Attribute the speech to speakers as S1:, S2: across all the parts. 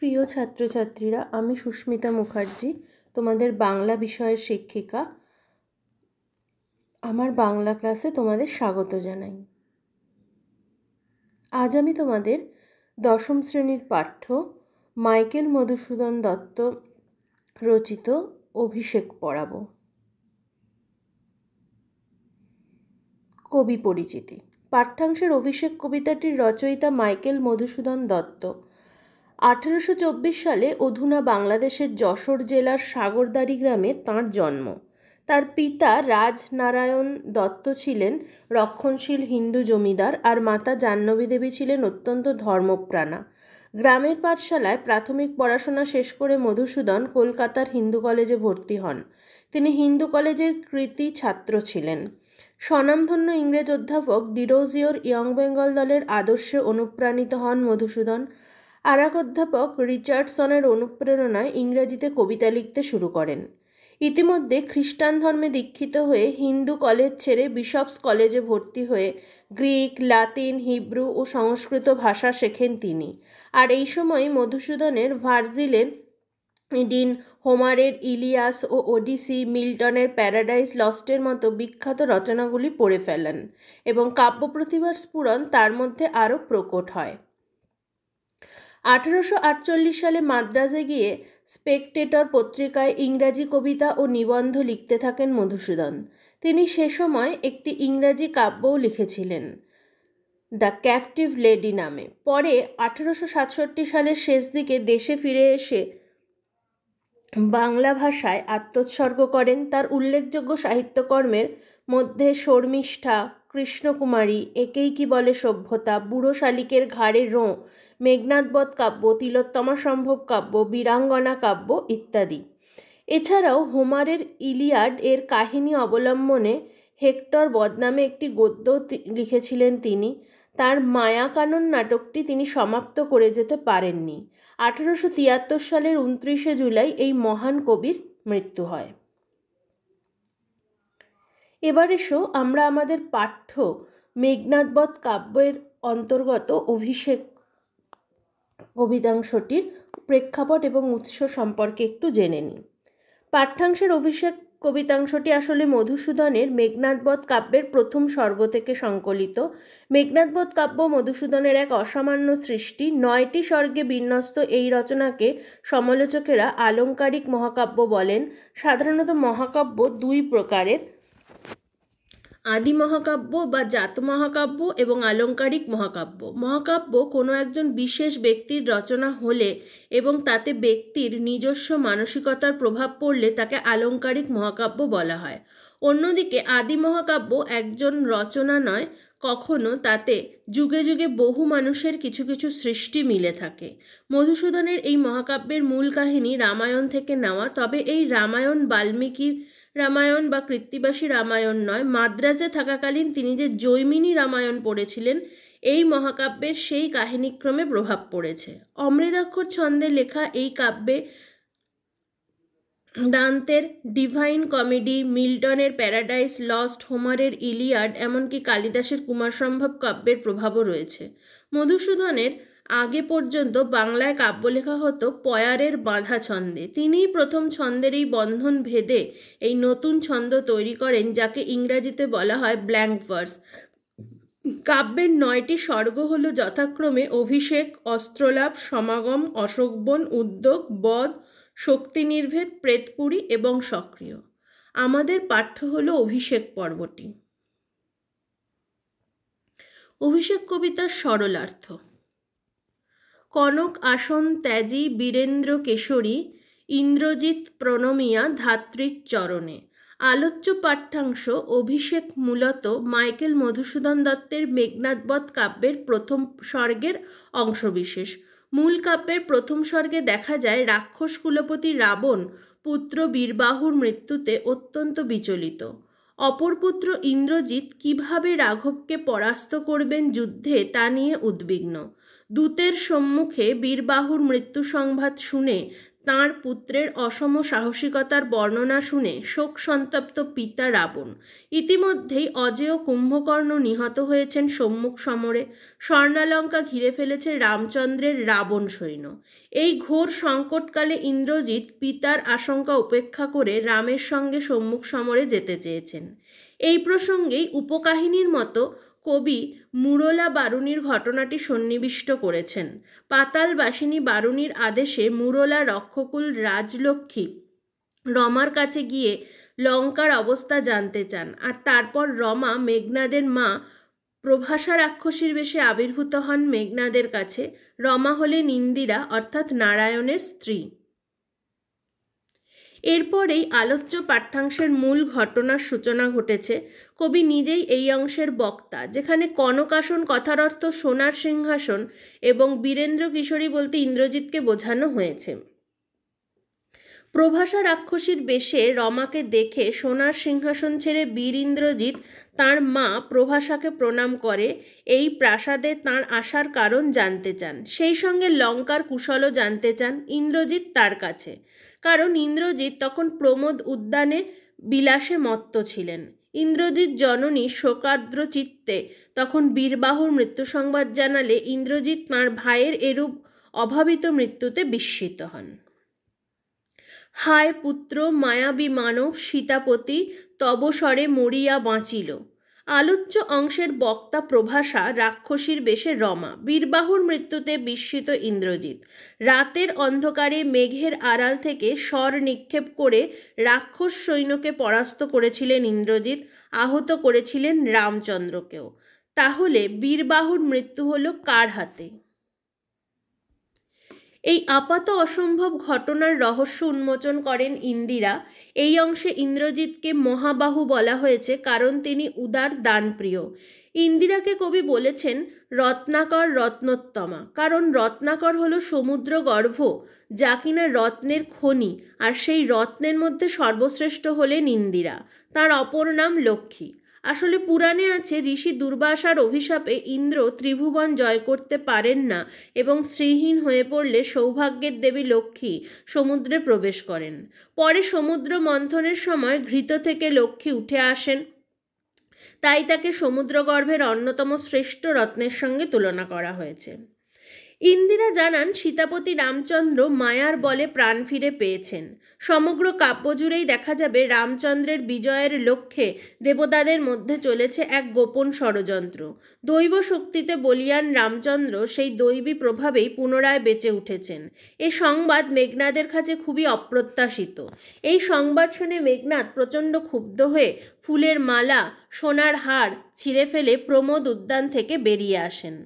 S1: প্রিয় ছাত্রছাত্রীরা, আমি সুস্মিতা মুখার্জি, তোমাদের বাংলা বিষয়ের শিক্ষিকা। আমার বাংলা ক্লাসে তোমাদের স্বাগত জানাই। আজ আমি তোমাদের দশম শ্রেণির পাঠ্য মাইকেল মধুসূদন দত্ত রচিত অভিষেক পড়াবো। কবি পরিচিতি। পাঠ্যাংশের অভিষেক কবিতাটির রচয়িতা মাইকেল মধুসূদন দত্ত। আঠেরোশো চব্বিশ সালে অধুনা বাংলাদেশের যশোর জেলার সাগরদাড়ি গ্রামে তাঁর জন্ম। তার পিতা রাজনারায়ণ দত্ত ছিলেন রক্ষণশীল হিন্দু জমিদার আর মাতা জাহ্নবী দেবী ছিলেন অত্যন্ত ধর্মপ্রাণা। গ্রামের পাঠশালায় প্রাথমিক পড়াশোনা শেষ করে মধুসূদন কলকাতার হিন্দু কলেজে ভর্তি হন। তিনি হিন্দু কলেজের কৃতি ছাত্র ছিলেন। স্বনামধন্য ইংরেজ অধ্যাপক ডিরোজিওর ইয়ং বেঙ্গল দলের আদর্শে অনুপ্রাণিত হন মধুসূদন। আর এক অধ্যাপক রিচার্ডসনের অনুপ্রেরণায় ইংরেজিতে কবিতা লিখতে শুরু করেন। ইতিমধ্যে খ্রিস্টান ধর্মে দীক্ষিত হয়ে হিন্দু কলেজ ছেড়ে বিশপস কলেজে ভর্তি হয়ে গ্রিক, লাতিন, হিব্রু ও সংস্কৃত ভাষা শেখেন তিনি। আর এই সময় মধুসূদনের ভার্জিলের ইডিন হোমারের ইলিয়াস ও ওডিসি মিল্টনের প্যারাডাইস লস্টের মতো বিখ্যাত রচনাগুলি পড়ে ফেলেন এবং কাব্য প্রতিভার স্ফুরণ তার মধ্যে আরও প্রকট হয়। আঠারোশো আটচল্লিশ সালে মাদ্রাজে গিয়ে স্পেকটেটর পত্রিকায় ইংরাজি কবিতা ও নিবন্ধ লিখতে থাকেন মধুসূদন। তিনি সে সময় একটি ইংরাজি কাব্যও লিখেছিলেন, দ্য ক্যাপটিভ লেডি নামে। পরে আঠেরোশো সাতষট্টি সালের শেষ দিকে দেশে ফিরে এসে বাংলা ভাষায় আত্মোৎসর্গ করেন। তার উল্লেখযোগ্য সাহিত্যকর্মের মধ্যে শর্মিষ্ঠা কৃষ্ণকুমারী, একেই কি বলে সভ্যতা, বুড়ো শালিকের ঘাড়ে রোঁ মেঘনাথবধ কাব্য, তিলোত্তমা সম্ভব কাব্য, বীরাঙ্গনা কাব্য ইত্যাদি। এছাড়াও হোমারের ইলিয়াড এর কাহিনী অবলম্বনে হেক্টর বদনামে একটি গদ্য লিখেছিলেন তিনি। তার মায়াকানন নাটকটি তিনি সমাপ্ত করে যেতে পারেননি। আঠারোশো তিয়াত্তর সালের উনত্রিশে জুলাই এই মহান কবির মৃত্যু হয়। এবার এসো আমরা আমাদের পাঠ্য মেঘনাথবধ কাব্যের অন্তর্গত অভিষেক কবিতাংশটির প্রেক্ষাপট এবং উৎস সম্পর্কে একটু জেনে নিই। পাঠ্যাংশের অভিষেক কবিতাংশটি আসলে মধুসূদনের মেঘনাথবধ কাব্যের প্রথম স্বর্গ থেকে সংকলিত। মেঘনাথবধ কাব্য মধুসূদনের এক অসামান্য সৃষ্টি। নয়টি স্বর্গে বিন্যস্ত এই রচনাকে সমালোচকেরা আলঙ্কারিক মহাকাব্য বলেন। সাধারণত মহাকাব্য দুই প্রকারের। আদি মহাকাব্য বা জাত মহাকাব্য এবং আলঙ্কারিক মহাকাব্য। মহাকাব্য কোনো একজন বিশেষ ব্যক্তির রচনা হলে এবং তাতে ব্যক্তির নিজস্ব মানসিকতার প্রভাব পড়লে তাকে আলঙ্কারিক মহাকাব্য বলা হয়। অন্যদিকে আদি মহাকাব্য একজন রচনা নয়, কখনো তাতে যুগে যুগে বহু মানুষের কিছু কিছু সৃষ্টি মিলে থাকে। মধুসূদনের এই মহাকাব্যের মূল কাহিনী রামায়ণ থেকে নেওয়া, তবে এই রামায়ণ বাল্মীকির রামায়ণ বা কৃত্তিবাসী রামায়ণ নয়, মাদ্রাজে থাকাকালীন তিনি যে জৈমিনী রামায়ণ পড়েছিলেন, এই মহাকাব্যের সেই কাহিনীক্রমে প্রভাব পড়েছে। অমৃতাক্ষর ছন্দে লেখা এই কাব্যে দান্তের ডিভাইন কমেডি, মিল্টনের প্যারাডাইস, লস্ট, হোমারের ইলিয়াড, এমনকি কালিদাসের কুমার সম্ভব কাব্যের প্রভাবও রয়েছে। মধুসূদনের আগে পর্যন্ত বাংলায় কাব্য লেখা হতো পয়ারের বাঁধা ছন্দে। তিনিই প্রথম ছন্দের এই বন্ধন ভেদে এই নতুন ছন্দ তৈরি করেন, যাকে ইংরাজিতে বলা হয় ব্ল্যাঙ্ক ভার্স। কাব্যের নয়টি স্বর্গ হল যথাক্রমে অভিষেক, অস্ত্রলাভ, সমাগম অশোকবন উদ্যোগ, বধ শক্তি নির্ভেদ প্রেতপুরী এবং সক্রিয়। আমাদের পাঠ্য হল অভিষেক পর্বটি। অভিষেক কবিতার সরলার্থ। কনক আসন ত্যাজি বীরেন্দ্র কেশরী, ইন্দ্রজিৎ প্রণমিয়া ধাত্রীর চরণে। আলোচ্য পাঠ্যাংশ অভিষেক মূলত মাইকেল মধুসূদন দত্তের মেঘনাথবধ কাব্যের প্রথম স্বর্গের অংশবিশেষ। মূল কাব্যের প্রথম স্বর্গে দেখা যায় রাক্ষস কুলপতি রাবণ, পুত্র বীরবাহুর মৃত্যুতে অত্যন্ত বিচলিত। অপর পুত্র ইন্দ্রজিৎ কীভাবে রাঘবকে পরাস্ত করবেন যুদ্ধে তা নিয়ে উদ্বিগ্ন। দূতের সম্মুখে বীরবাহুর মৃত্যু সংবাদ শুনে তাঁর পুত্রের অসম সাহসিকতার বর্ণনা শুনে শোক সন্তপ্ত পিতা রাবণ। ইতিমধ্যেই অজেয় কুম্ভকর্ণ নিহত হয়েছেন সম্মুখ সমরে। স্বর্ণালঙ্কা ঘিরে ফেলেছে রামচন্দ্রের রাবণ সৈন্য। এই ঘোর সংকটকালে ইন্দ্রজিৎ পিতার আশঙ্কা উপেক্ষা করে রামের সঙ্গে সম্মুখ সমরে যেতে চেয়েছেন। এই প্রসঙ্গেই উপকাহিনীর মতো কবি মুরলা বারুণীর ঘটনাটি সন্নিবিষ্ট করেছেন। পাতালবাসিনী বারুণীর আদেশে মুরলা রক্ষকুল রাজলক্ষ্মী রমার কাছে গিয়ে লঙ্কার অবস্থা জানতে চান আর তারপর রমা মেঘনাদের মা প্রভাষা রাক্ষসীর বেশে আবির্ভূত হন মেঘনাদের কাছে। রমা হলেন ইন্দিরা, অর্থাৎ নারায়ণের স্ত্রী। এরপরেই আলোচ্য পাঠ্যাংশের মূল ঘটনার সূচনা ঘটেছে। কবি নিজেই এই অংশের বক্তা, যেখানে কনকাসন কথার অর্থ সোনার সিংহাসন এবং বীরেন্দ্র কিশোরী বলতে ইন্দ্রজিৎকে বোঝানো হয়েছে। প্রভাষা রাক্ষসীর বেশে রমাকে দেখে সোনার সিংহাসন ছেড়ে বীর ইন্দ্রজিৎ তাঁর মা প্রভাষাকে প্রণাম করে, এই প্রাসাদে তাঁর আসার কারণ জানতে চান। সেই সঙ্গে লঙ্কার কুশলও জানতে চান ইন্দ্রজিৎ তার কাছে। কারণ ইন্দ্রজিৎ তখন প্রমোদ উদ্যানে বিলাসে মত্ত ছিলেন। ইন্দ্রজিৎ জননী শোকাদ্র চিত্তে তখন বীরবাহুর মৃত্যু সংবাদ জানালে ইন্দ্রজিৎ তাঁর ভাইয়ের এরূপ অভাবিত মৃত্যুতে বিস্মিত হন। হায় পুত্র, মায়াবী মানব, সীতাপতি তবসরে মরিয়া বাঁচিল। আলোচ্য অংশের বক্তা প্রভাষা রাক্ষসীর বেশে রমা। বীরবাহুর মৃত্যুতে বিস্মিত ইন্দ্রজিৎ। রাতের অন্ধকারে মেঘের আড়াল থেকে স্বর নিক্ষেপ করে রাক্ষস সৈন্যকে পরাস্ত করেছিলেন ইন্দ্রজিৎ, আহত করেছিলেন রামচন্দ্রকেও। তাহলে বীরবাহুর মৃত্যু হলো কার হাতে? এই আপাত অসম্ভব ঘটনার রহস্য উন্মোচন করেন ইন্দিরা। এই অংশে ইন্দ্রজিৎকে মহাবাহু বলা হয়েছে, কারণ তিনি উদার, দানপ্রিয়। ইন্দিরাকে কবি বলেছেন, রত্নাকর রত্নোত্তমা। কারণ রত্নাকর হলো সমুদ্র গর্ভ যা কিনা রত্নের খনি, আর সেই রত্নের মধ্যে সর্বশ্রেষ্ঠ হলেন ইন্দিরা। তার অপর নাম লক্ষ্মী। আসলে পুরাণে আছে, ঋষি দুর্বাসার অভিশাপে ইন্দ্র ত্রিভুবন জয় করতে পারেন না এবং শ্রীহীন হয়ে পড়লে সৌভাগ্যের দেবী লক্ষ্মী সমুদ্রে প্রবেশ করেন। পরে সমুদ্র মন্থনের সময় ঘৃত থেকে লক্ষ্মী উঠে আসেন। তাই তাকে সমুদ্রগর্ভের অন্যতম শ্রেষ্ঠ রত্নের সঙ্গে তুলনা করা হয়েছে। ইন্দিরা জানান, সীতাপতি রামচন্দ্র মায়ার বলে প্রাণ ফিরে পেয়েছেন। সমগ্র কাব্য জুড়েই দেখা যাবে রামচন্দ্রের বিজয়ের লক্ষ্যে দেবতাদের মধ্যে চলেছে এক গোপন ষড়যন্ত্র। দৈব শক্তিতে বলিয়ান রামচন্দ্র সেই দৈবী প্রভাবেই পুনরায় বেঁচে উঠেছেন। এ সংবাদ মেঘনাদের কাছে খুবই অপ্রত্যাশিত। এই সংবাদ শুনে মেঘনাদ প্রচণ্ড ক্ষুব্ধ হয়ে ফুলের মালা, সোনার হার ছিঁড়ে ফেলে প্রমোদ উদ্যান থেকে বেরিয়ে আসেন।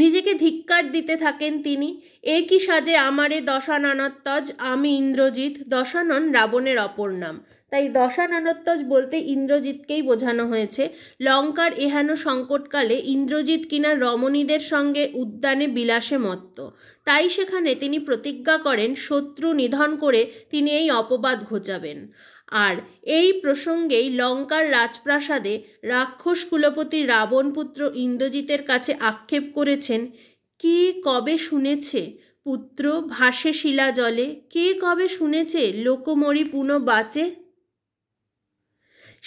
S1: নিজেকে ধিক্কার দিতে থাকেন তিনি। এ কি সাজে আমারে দশাননত্তজ, আমি ইন্দ্রজিৎ, দশানন রাবণের অপর নাম। তাই দশাননত্তজ বলতে ইন্দ্রজিৎকেই বোঝানো হয়েছে। লঙ্কার এহেন সংকটকালে ইন্দ্রজিৎ কিনা রমণীদের সঙ্গে উদ্যানে বিলাসে মত্ত। তাই সেখানে তিনি প্রতিজ্ঞা করেন শত্রু নিধন করে তিনি এই অপবাদ ঘোচাবেন। আর এই প্রসঙ্গেই লঙ্কার রাজপ্রাসাদে রাক্ষস কুলপতি রাবণপুত্র ইন্দ্রজিতের কাছে আক্ষেপ করেছেন, কে কবে শুনেছে পুত্র ভাসে শিলা জলে কে কবে শুনেছে লোকমরি পুনঃ বাঁচে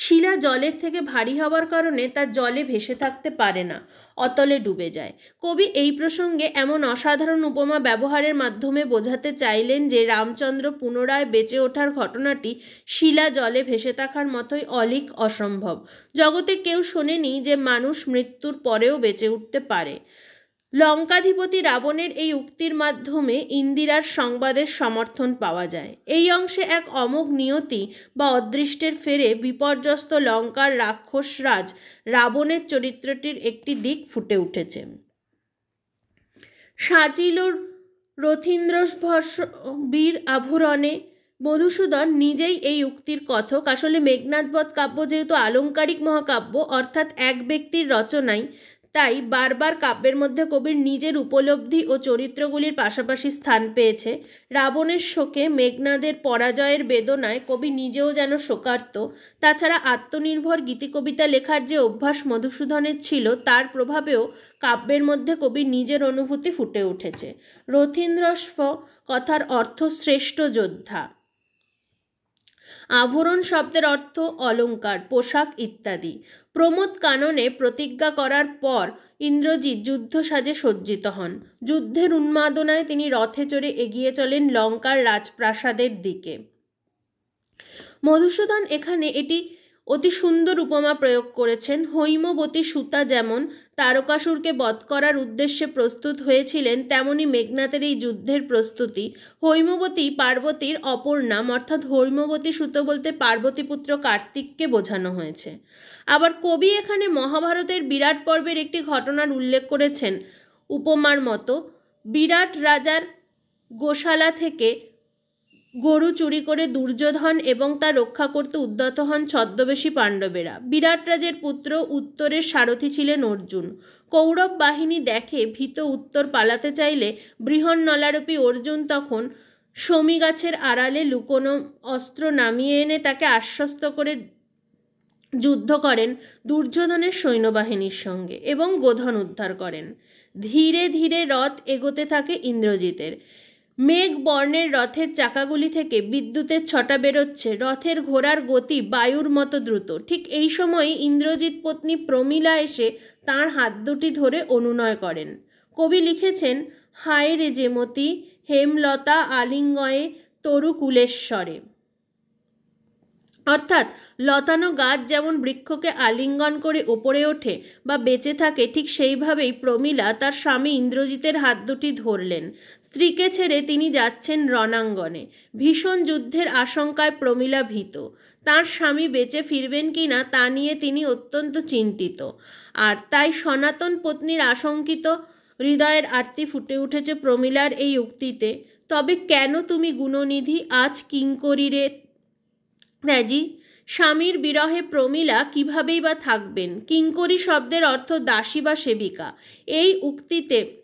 S1: শিলা জলের থেকে ভারী হওয়ার কারণে তার জলে ভেসে থাকতে পারে না, অতলে ডুবে যায়। কবি এই প্রসঙ্গে এমন অসাধারণ উপমা ব্যবহারের মাধ্যমে বোঝাতে চাইলেন যে রামচন্দ্র পুনরায় বেঁচে ওঠার ঘটনাটি শিলা জলে ভেসে থাকার মতোই অলিক অসম্ভব। জগতে কেউ শোনেনি যে মানুষ মৃত্যুর পরেও বেঁচে উঠতে পারে। লঙ্কাধিপতি রাবণের এই উক্তির মাধ্যমে ইন্দিরার সংবাদের সমর্থন পাওয়া যায়। এই অংশে এক অমোঘ নিয়তি বা অদৃষ্টের ফেরে বিপর্যস্ত লঙ্কার রাক্ষসরাজ রাবণের চরিত্রটির একটি দিক ফুটে উঠেছে। সাজিল রথীন্দ্রভর্ষ বীর আভরণে মধুসূদন নিজেই এই উক্তির কথক। আসলে মেঘনাথবধ কাব্য যেহেতু আলঙ্কারিক মহাকাব্য, অর্থাৎ এক ব্যক্তির রচনাই তাই বারবার কাব্যের মধ্যে কবির নিজের উপলব্ধি ও চরিত্রগুলির পাশাপাশি স্থান পেয়েছে। রাবণের শোকে মেঘনাদের পরাজয়ের বেদনায় কবি নিজেও যেন শোকার্ত। তাছাড়া আত্মনির্ভর গীতিকবিতা লেখার যে অভ্যাস মধুসূদনের ছিল, তার প্রভাবেও কাব্যের মধ্যে কবির নিজের অনুভূতি ফুটে উঠেছে। রথীন্দ্রস্ফ কথার অর্থ শ্রেষ্ঠ যোদ্ধা। আভরণ শব্দের অর্থ অলঙ্কার, পোশাক ইত্যাদি। প্রমোদ কাননে প্রতিজ্ঞা করার পর ইন্দ্রজিৎ যুদ্ধ সাজে সজ্জিত হন। যুদ্ধের উন্মাদনায় তিনি রথে চড়ে এগিয়ে চলেন লঙ্কার রাজপ্রাসাদের দিকে। মধুসূদন এখানে এটি অতি সুন্দর উপমা প্রয়োগ করেছেন। হৈমবতী সুতা যেমন তারকাসুরকে বধ করার উদ্দেশ্যে প্রস্তুত হয়েছিলেন, তেমনি মেঘনাথের এই যুদ্ধের প্রস্তুতি। হৈমবতী পার্বতীর অপর নাম, অর্থাৎ হৈমবতী সুত বলতে পার্বতীপুত্র কার্তিককে বোঝানো হয়েছে। আবার কবি এখানে মহাভারতের বিরাট পর্বের একটি ঘটনার উল্লেখ করেছেন। উপমার মতো, বিরাট রাজার গোশালা থেকে গরু চুরি করে দুর্যোধন এবং তা রক্ষা করতে উদ্যত হন ছদ্মবেশী পাণ্ডবেরা। বিরাটরাজের পুত্র উত্তরের সারথি ছিলেন অর্জুন। কৌরব বাহিনী দেখে ভীত উত্তর পালাতে চাইলে বৃহন্নলারূপী অর্জুন তখন সমী গাছের আড়ালে লুকোনো অস্ত্র নামিয়ে এনে তাকে আশ্বস্ত করে যুদ্ধ করেন দুর্যোধনের সৈন্যবাহিনীর সঙ্গে এবং গোধন উদ্ধার করেন। ধীরে ধীরে রথ এগোতে থাকে ইন্দ্রজিতের। মেঘ বর্ণের রথের চাকাগুলি থেকে বিদ্যুতের ছটা বেরোচ্ছে। রথের ঘোড়ার গতি বায়ুর মতো দ্রুত। ঠিক এই সময় ইন্দ্রজিৎ পত্নী প্রমীলা এসে তার হাত দুটি ধরে অনুনয় করেন। কবি লিখেছেন, হায় রে যেমতি হেমলতা আলিঙ্গয়ে তরুকুলেশ্বরে। অর্থাৎ লতানো গাছ যেমন বৃক্ষকে আলিঙ্গন করে ওপরে ওঠে বা বেঁচে থাকে, ঠিক সেইভাবেই প্রমীলা তার স্বামী ইন্দ্রজিতের হাত দুটি ধরলেন। স্ত্রীকে ছেড়ে তিনি যাচ্ছেন রণাঙ্গনে। ভীষণ যুদ্ধের আশঙ্কায় প্রমীলা ভীত। তার স্বামী বেঁচে ফিরবেন কি না তা নিয়ে তিনি অত্যন্ত চিন্তিত। আর তাই সনাতন পত্নীর আশঙ্কিত হৃদয়ের আরতি ফুটে উঠেছে প্রমীলার এই উক্তিতে, তবে কেন তুমি গুণনিধি আজ কিঙ্করীরে রাজি স্বামীর বিরহে প্রমীলা কীভাবেই বা থাকবেন? কিঙ্করী শব্দের অর্থ দাসী বা সেবিকা। এই উক্তিতে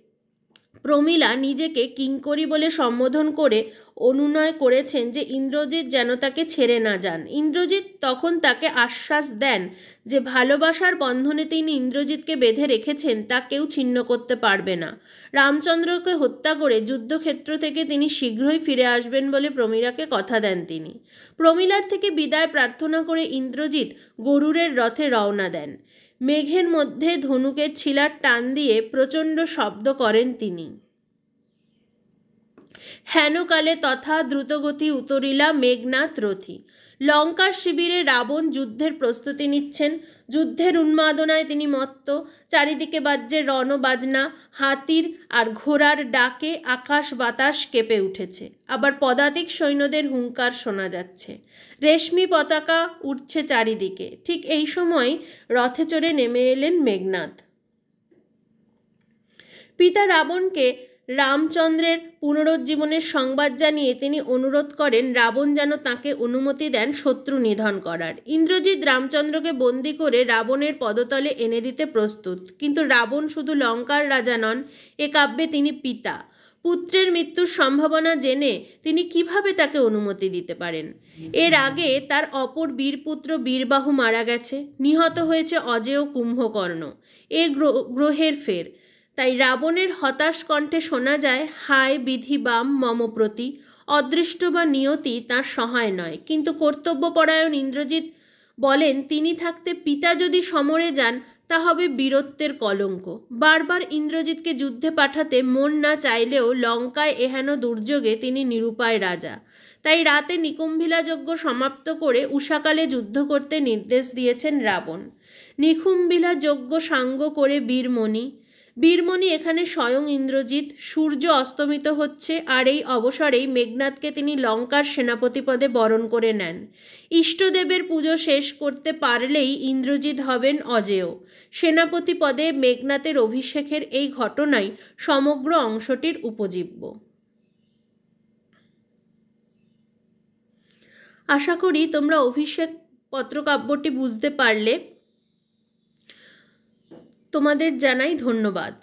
S1: প্রমীলা নিজেকে কিঙ্করী বলে সম্বোধন করে অনুনয় করেছেন যে ইন্দ্রজিৎ যেন তাকে ছেড়ে না যান। ইন্দ্রজিৎ তখন তাকে আশ্বাস দেন যে ভালোবাসার বন্ধনে তিনি ইন্দ্রজিৎকে বেঁধে রেখেছেন, তা কেউ ছিন্ন করতে পারবে না। রামচন্দ্রকে হত্যা করে যুদ্ধক্ষেত্র থেকে তিনি শীঘ্রই ফিরে আসবেন বলে প্রমীলাকে কথা দেন তিনি। প্রমীলার থেকে বিদায় প্রার্থনা করে ইন্দ্রজিৎ গরুরের রথে রওনা দেন। মেঘের মধ্যে ধনুকের ছিলার টান দিয়ে প্রচণ্ড শব্দ করেন তিনি। হেনকালে তথা দ্রুতগতি উতরিলা মেঘনাথ রথি। লঙ্কার শিবিরে রাবণ যুদ্ধের প্রস্তুতি নিচ্ছেন। যুদ্ধের উন্মাদনায় তিনি মত্ত। চারিদিকে বাজ্যে রণবাজনা হাতির আর ঘোড়ার ডাকে আকাশ বাতাস কেঁপে উঠেছে। আবার পদাতিক সৈন্যদের হুঙ্কার শোনা যাচ্ছে। রেশমি পতাকা উঠছে চারিদিকে। ঠিক এই সময় রথে চড়ে নেমে এলেন মেঘনাথ পিতা রাবণকে রামচন্দ্রের পুনরুজ্জীবনের সংবাদ জানিয়ে তিনি অনুরোধ করেন, রাবণ যেন তাকে অনুমতি দেন শত্রু নিধন করার। ইন্দ্রজিৎ রামচন্দ্রকে বন্দি করে রাবণের পদতলে এনে দিতে প্রস্তুত। কিন্তু রাবণ শুধু লঙ্কার রাজা নন, এ কাব্যে তিনি পিতা। পুত্রের মৃত্যুর সম্ভাবনা জেনে তিনি কীভাবে তাকে অনুমতি দিতে পারেন? এর আগে তার অপর বীরপুত্র বীরবাহু মারা গেছে। নিহত হয়েছে অজেয় কুম্ভকর্ণ। এ গ্রহের ফের। তাই রাবণের হতাশ কণ্ঠে শোনা যায়, হায় বিধি বাম মমপ্রতি অদৃষ্ট বা নিয়তি তার সহায় নয়। কিন্তু কর্তব্যপরায়ণ ইন্দ্রজিৎ বলেন, তিনি থাকতে পিতা যদি সমরে যান, তা হবে বীরত্বের কলঙ্ক। বারবার ইন্দ্রজিৎকে যুদ্ধে পাঠাতে মন না চাইলেও লঙ্কায় এহেন দুর্যোগে তিনি নিরুপায় রাজা। তাই রাতে নিকুম্ভিলা যজ্ঞ সমাপ্ত করে উষাকালে যুদ্ধ করতে নির্দেশ দিয়েছেন রাবণ। নিকুম্ভিলা যজ্ঞ সাঙ্গ করে বীরমণি বীরমণি এখানে স্বয়ং ইন্দ্রজিৎ, সূর্য অস্তমিত হচ্ছে আর এই অবসরেই মেঘনাথকে তিনি লঙ্কার সেনাপতি পদে বরণ করে নেন। ইষ্টদেবের পুজো শেষ করতে পারলেই ইন্দ্রজিৎ হবেন অজেয়। সেনাপতি পদে মেঘনাথের অভিষেকের এই ঘটনাই সমগ্র অংশটির উপজীব্য। আশা করি তোমরা অভিষেক পত্রকাব্যটি বুঝতে পারলে। তোমাদের জানাই ধন্যবাদ।